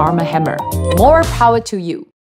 Arm & Hammer. More power to you!